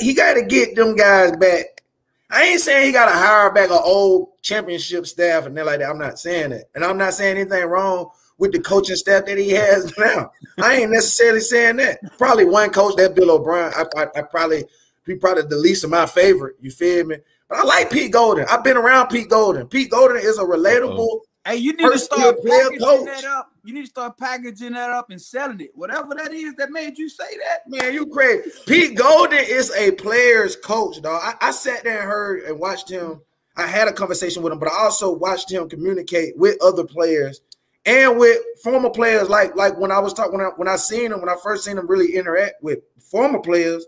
he got to get them guys back. I ain't saying he got to hire back an old championship staff and they're like that. I'm not saying that, and I'm not saying anything wrong with the coaching staff that he has now. I ain't necessarily saying that. Probably one coach that Bill O'Brien. I, I, I probably he probably the least of my favorite. You feel me? But I like Pete Golding. I've been around Pete Golding. Pete Golding is a relatable. Uh-oh. Hey, you need to start packaging coach. that up. You need to start packaging that up and selling it. Whatever that is that made you say that. Man, you crazy. Pete Golding is a player's coach, dog. I, I sat there and heard and watched him. I had a conversation with him, but I also watched him communicate with other players and with former players. Like like when I was talking when I when I seen him when I first seen him really interact with former players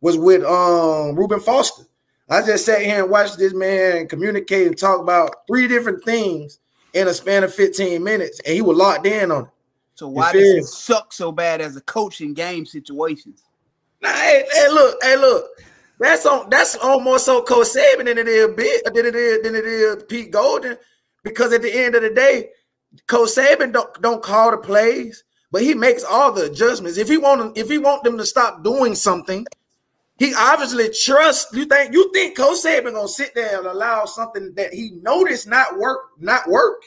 was with um Reuben Foster. I just sat here and watched this man communicate and talk about three different things in a span of 15 minutes, and he was locked in on it. So why does it suck so bad as a coach in game situations? Nah, hey, hey, look, hey, look. That's on. That's almost so Coach Saban than it is big than it is than it is Pete Golding. because at the end of the day, Coach Saban don't don't call the plays, but he makes all the adjustments. If he want if he want them to stop doing something, he obviously trusts. You think you think Coach Saban gonna sit there and allow something that he noticed not work not work?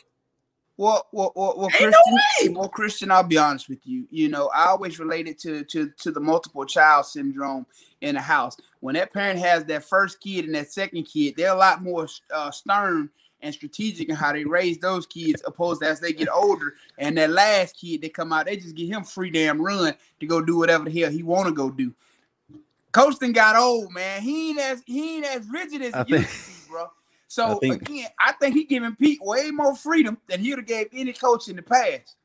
Well, well, well, well Christion. No well, Christion, I'll be honest with you. You know, I always relate it to to to the multiple child syndrome in the house. When that parent has that first kid and that second kid, they're a lot more uh, stern and strategic in how they raise those kids, opposed to as they get older and that last kid they come out, they just give him free damn run to go do whatever the hell he want to go do. Coasting got old, man. He ain't as he ain't as rigid as I think, bro. So I think, again, I think he giving Pete way more freedom than he'd have gave any coach in the past.